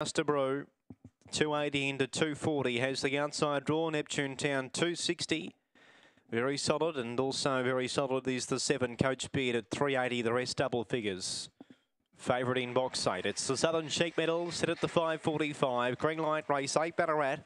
Master Brew, 280 into 240 has the outside draw. Neptune Town 260. Very solid and also very solid is the seven coach beard at 380. The rest double figures. Favourite in box eight. It's the Southern Sheep Medal set at the 545. Green light race eight Ballarat.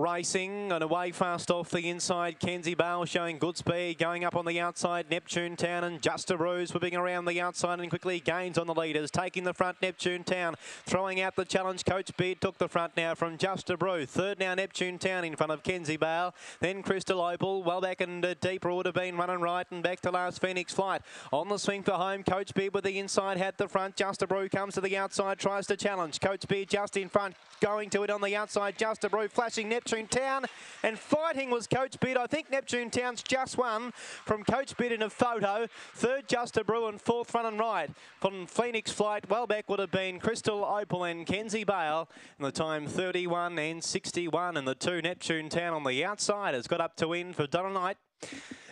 Racing and away fast off the inside. Kenzie Bale showing good speed. Going up on the outside. Neptune Town and Just a Ruse whipping around the outside and quickly gains on the leaders. Taking the front Neptune Town. Throwing out the challenge. Coach Beard took the front now from Just a Brew. Third now Neptune Town in front of Kenzie Bale. Then Crystal Opal. Well back and deeper would have been running right and back to last Phoenix Flight. On the swing for home. Coach Beard with the inside hat the front. Just a Brew comes to the outside. Tries to challenge. Coach Beard just in front. Going to it on the outside. Just a Brew flashing Neptune Town and fighting was Coach Beard. I think Neptune Town's just won from Coach Beard in a photo. Third, Just a Brew, and fourth, Run and Ride. From Phoenix Flight, well back would have been Crystal Opal and Kenzie Bale. And the time 31 and 61. And the two, Neptune Town on the outside, has got up to win for Donna Knight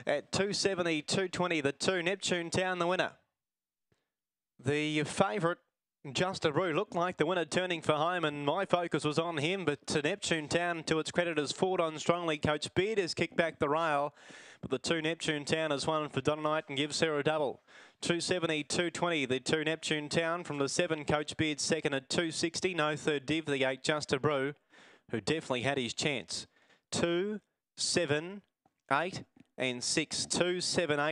at 270, 220. The two, Neptune Town, the winner. The favourite just a Roo looked like the winner turning for home, and my focus was on him. But to Neptune Town, to its credit, has fought on strongly. Coach Beard has kicked back the rail, but the two Neptune Town has won for Donna Donnight and gives her a double. 270, 220, the two Neptune Town from the seven. Coach Beard second at 260. No third div, the eight Just a Brew, who definitely had his chance. Two, seven, eight, and six. Two, seven, eight.